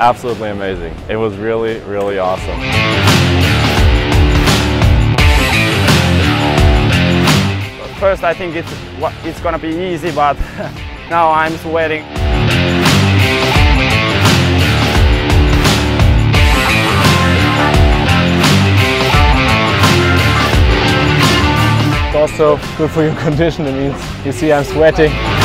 absolutely amazing. It was really, really awesome. First, I think it's it's gonna be easy, but now I'm sweating. It's also good for your condition. It means you see I'm sweating.